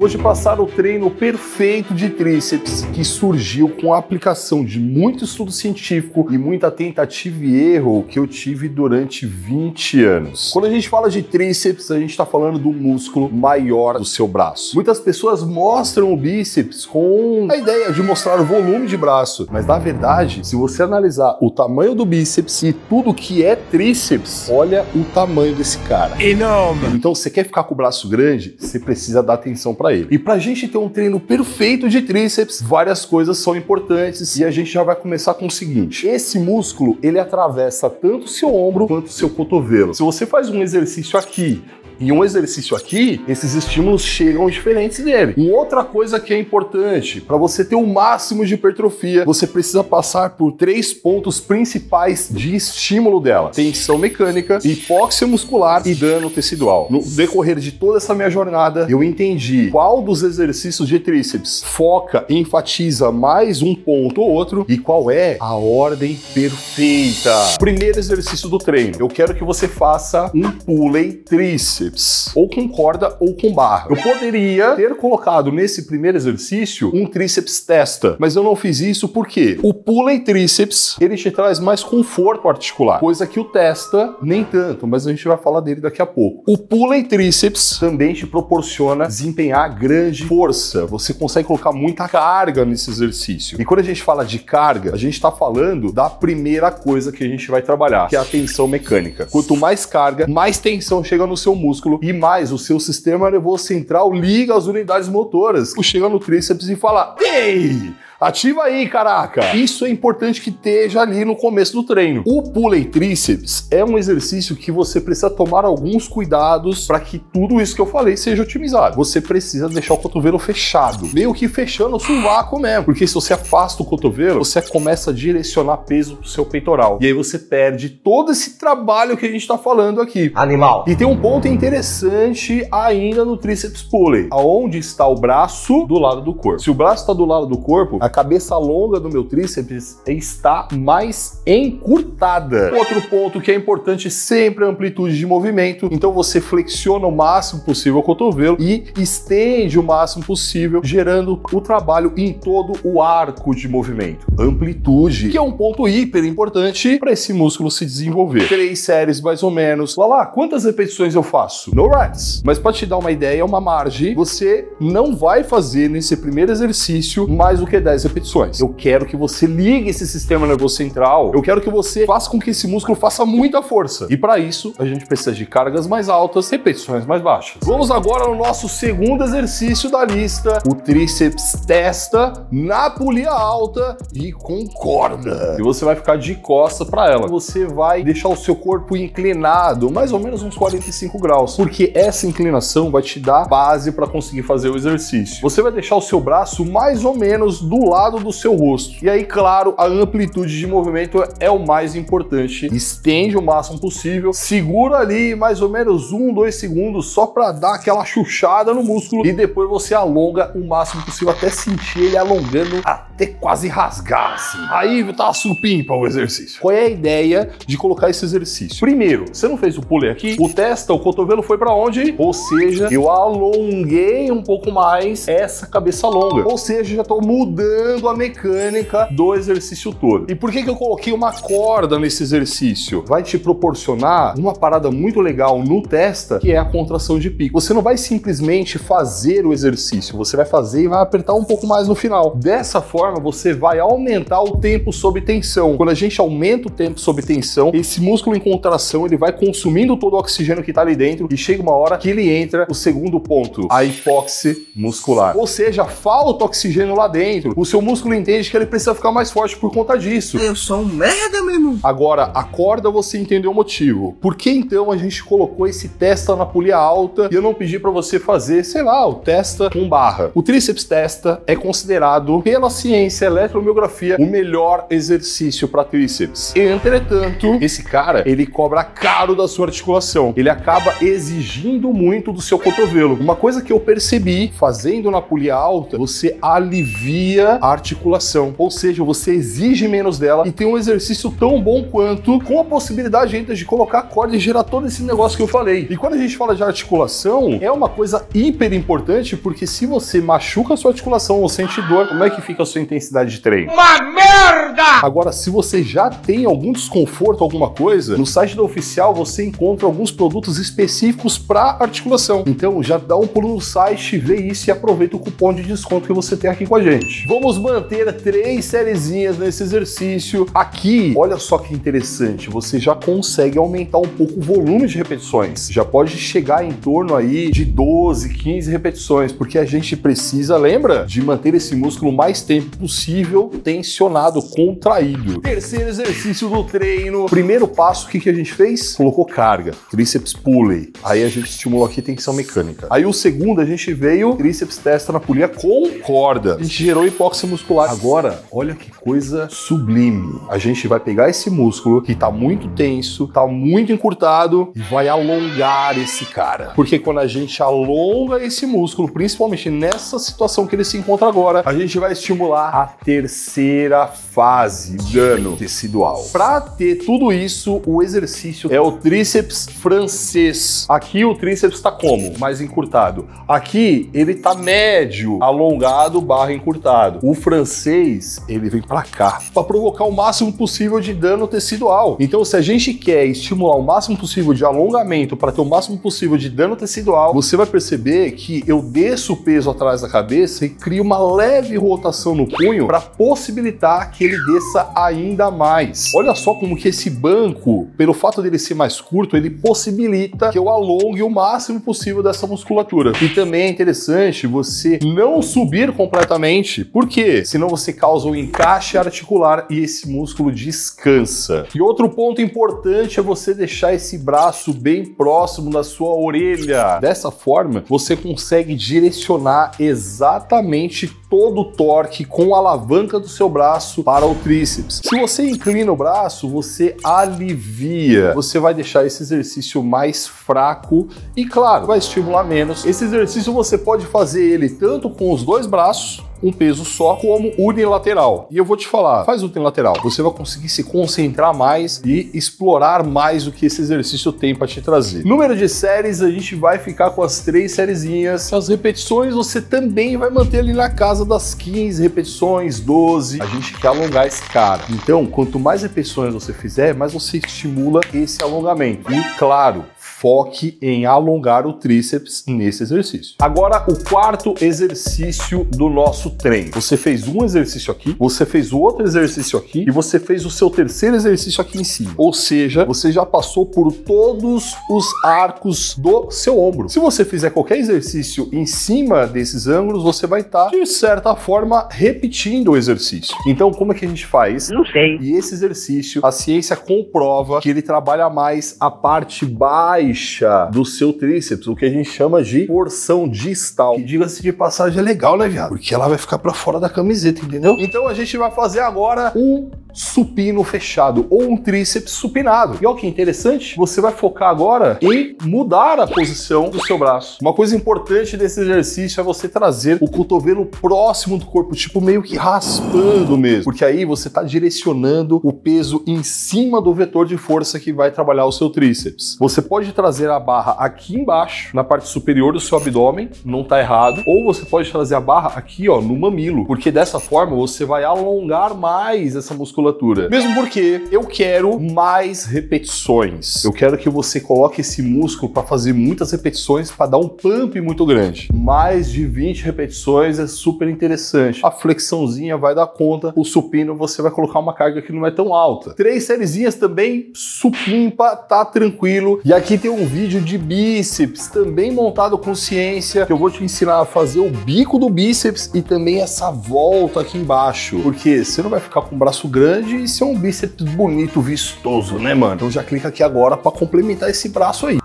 Vou te passar o treino perfeito de tríceps que surgiu com a aplicação de muito estudo científico e muita tentativa e erro que eu tive durante 20 anos. Quando a gente fala de tríceps, a gente está falando do músculo maior do seu braço. Muitas pessoas mostram o bíceps com a ideia de mostrar o volume de braço, mas na verdade, se você analisar o tamanho do bíceps e tudo que é tríceps, olha o tamanho desse cara. Enorme! Então, você quer ficar com o braço grande, você precisa dar atenção para ele. E para a gente ter um treino perfeito de tríceps, várias coisas são importantes e a gente já vai começar com o seguinte: esse músculo ele atravessa tanto o seu ombro quanto o seu cotovelo. Se você faz um exercício aqui e um exercício aqui, esses estímulos chegam diferentes dele. Uma outra coisa que é importante, para você ter o máximo de hipertrofia, você precisa passar por três pontos principais de estímulo dela: tensão mecânica, hipóxia muscular e dano tecidual. No decorrer de toda essa minha jornada, eu entendi qual dos exercícios de tríceps foca e enfatiza mais um ponto ou outro e qual é a ordem perfeita. Primeiro exercício do treino, eu quero que você faça um pulley tríceps tríceps, ou com corda ou com barra. Eu poderia ter colocado nesse primeiro exercício um tríceps testa, mas eu não fiz isso porque o pulley tríceps ele te traz mais conforto articular, coisa que o testa nem tanto, mas a gente vai falar dele daqui a pouco. O pulley tríceps também te proporciona desempenhar grande força, você consegue colocar muita carga nesse exercício. E quando a gente fala de carga, a gente está falando da primeira coisa que a gente vai trabalhar, que é a tensão mecânica. Quanto mais carga, mais tensão chega no seu músculo músculo e mais, o seu sistema nervoso central liga as unidades motoras. Chega no tríceps e fala: Ei! Ativa aí, caraca! Isso é importante que esteja ali no começo do treino. O pulley tríceps é um exercício que você precisa tomar alguns cuidados para que tudo isso que eu falei seja otimizado. Você precisa deixar o cotovelo fechado, meio que fechando o sovaco mesmo, porque se você afasta o cotovelo, você começa a direcionar peso pro seu peitoral. E aí você perde todo esse trabalho que a gente está falando aqui. Animal. E tem um ponto interessante ainda no tríceps pulley, aonde está o braço do lado do corpo. Se o braço está do lado do corpo, a cabeça longa do meu tríceps está mais encurtada. Outro ponto que é importante sempre é a amplitude de movimento. Então você flexiona o máximo possível o cotovelo e estende o máximo possível, gerando o trabalho em todo o arco de movimento. Amplitude, que é um ponto hiper importante para esse músculo se desenvolver. Três séries mais ou menos. Lá lá, quantas repetições eu faço? No reps. Mas para te dar uma ideia, uma margem, você não vai fazer nesse primeiro exercício mais do que 10 repetições. Eu quero que você ligue esse sistema nervoso central. Eu quero que você faça com que esse músculo faça muita força. E para isso, a gente precisa de cargas mais altas, repetições mais baixas. Vamos agora no nosso segundo exercício da lista, o tríceps testa na polia alta e com corda. E você vai ficar de costa para ela. Você vai deixar o seu corpo inclinado, mais ou menos uns 45 graus, porque essa inclinação vai te dar base para conseguir fazer o exercício. Você vai deixar o seu braço mais ou menos do lado do seu rosto. E aí, claro, a amplitude de movimento é o mais importante. Estende o máximo possível, segura ali mais ou menos um, dois segundos só para dar aquela chuchada no músculo e depois você alonga o máximo possível até sentir ele alongando até quase rasgar assim. Aí tá supimpa o exercício. Qual é a ideia de colocar esse exercício? Primeiro, você não fez o pulley aqui, o testa, o cotovelo foi para onde? Ou seja, eu alonguei um pouco mais essa cabeça longa. Ou seja, já tô mudando a mecânica do exercício todo. E por que, que eu coloquei uma corda nesse exercício? Vai te proporcionar uma parada muito legal no testa, que é a contração de pico. Você não vai simplesmente fazer o exercício, você vai fazer e vai apertar um pouco mais no final. Dessa forma, você vai aumentar o tempo sob tensão. Quando a gente aumenta o tempo sob tensão, esse músculo em contração, ele vai consumindo todo o oxigênio que está ali dentro e chega uma hora que ele entra o segundo ponto, a hipóxia muscular. Ou seja, falta oxigênio lá dentro. O seu músculo entende que ele precisa ficar mais forte por conta disso. Eu sou um merda, meu irmão. Agora, acorda você entender o motivo. Por que então a gente colocou esse testa na polia alta e eu não pedi para você fazer, sei lá, o testa com barra? O tríceps testa é considerado pela ciência eletromiografia o melhor exercício para tríceps. Entretanto, esse cara, ele cobra caro da sua articulação. Ele acaba exigindo muito do seu cotovelo. Uma coisa que eu percebi fazendo na polia alta, você alivia a articulação, ou seja, você exige menos dela e tem um exercício tão bom quanto, com a possibilidade ainda de colocar corda e gerar todo esse negócio que eu falei. E quando a gente fala de articulação, é uma coisa hiper importante porque se você machuca a sua articulação ou sente dor, como é que fica a sua intensidade de treino? Uma merda! Agora, se você já tem algum desconforto, alguma coisa, no site da oficial você encontra alguns produtos específicos para articulação. Então já dá um pulo no site, vê isso e aproveita o cupom de desconto que você tem aqui com a gente. Vamos manter três sériezinhas nesse exercício. Aqui, olha só que interessante, você já consegue aumentar um pouco o volume de repetições. Já pode chegar em torno aí de 12, 15 repetições, porque a gente precisa, lembra, de manter esse músculo o mais tempo possível tensionado, contraído. Terceiro exercício do treino. Primeiro passo, o que, que a gente fez? Colocou carga, tríceps pulley. Aí a gente estimulou aqui tensão mecânica. Aí o segundo, a gente veio tríceps testa na polia com corda. A gente gerou muscular. Agora, olha que coisa sublime. A gente vai pegar esse músculo que tá muito tenso, tá muito encurtado e vai alongar esse cara. Porque quando a gente alonga esse músculo, principalmente nessa situação que ele se encontra agora, a gente vai estimular a terceira fase, dano tecidual. Para ter tudo isso, o exercício é o tríceps francês. Aqui o tríceps está como? Mais encurtado. Aqui ele tá médio, alongado barra encurtado. O francês, ele vem para cá, para provocar o máximo possível de dano tecidual. Então, se a gente quer estimular o máximo possível de alongamento para ter o máximo possível de dano tecidual, você vai perceber que eu desço o peso atrás da cabeça e crio uma leve rotação no punho para possibilitar que ele desça ainda mais. Olha só como que esse banco, pelo fato dele ser mais curto, ele possibilita que eu alongue o máximo possível dessa musculatura. E também é interessante você não subir completamente, porque senão você causa um encaixe articular e esse músculo descansa. E outro ponto importante é você deixar esse braço bem próximo da sua orelha. Dessa forma, você consegue direcionar exatamente todo o torque com a alavanca do seu braço para o tríceps. Se você inclina o braço, você alivia. Você vai deixar esse exercício mais fraco e, claro, vai estimular menos. Esse exercício você pode fazer ele tanto com os dois braços um peso só como unilateral. E eu vou te falar, faz unilateral, você vai conseguir se concentrar mais e explorar mais o que esse exercício tem para te trazer. Número de séries, a gente vai ficar com as três sériezinhas. As repetições você também vai manter ali na casa das 15 repetições, 12. A gente quer alongar esse cara. Então, quanto mais repetições você fizer, mais você estimula esse alongamento. E claro, foque em alongar o tríceps nesse exercício. Agora, o quarto exercício do nosso treino. Você fez um exercício aqui, você fez o outro exercício aqui e você fez o seu terceiro exercício aqui em cima. Ou seja, você já passou por todos os arcos do seu ombro. Se você fizer qualquer exercício em cima desses ângulos, você vai estar, de certa forma, repetindo o exercício. Então, como é que a gente faz? Não sei. E esse exercício, a ciência comprova que ele trabalha mais a parte baixa do seu tríceps, o que a gente chama de porção distal. Que diga-se de passagem é legal, né, viado? Porque ela vai ficar para fora da camiseta, entendeu? Então a gente vai fazer agora um supino fechado ou um tríceps supinado. E olha que interessante, você vai focar agora em mudar a posição do seu braço. Uma coisa importante desse exercício é você trazer o cotovelo próximo do corpo, tipo meio que raspando mesmo, porque aí você está direcionando o peso em cima do vetor de força que vai trabalhar o seu tríceps. Você pode trazer a barra aqui embaixo, na parte superior do seu abdômen, não tá errado, ou você pode trazer a barra aqui, ó, no mamilo, porque dessa forma você vai alongar mais essa musculatura musculatura. Mesmo porque eu quero mais repetições. Eu quero que você coloque esse músculo para fazer muitas repetições para dar um pump muito grande. Mais de 20 repetições é super interessante. A flexãozinha vai dar conta, o supino você vai colocar uma carga que não é tão alta. Três sériezinhas também, supimpa, tá tranquilo. E aqui tem um vídeo de bíceps também montado com ciência, que eu vou te ensinar a fazer o bico do bíceps e também essa volta aqui embaixo. Porque você não vai ficar com o braço grande grande e ser um bíceps bonito, vistoso, né, mano? Então já clica aqui agora para complementar esse braço aí.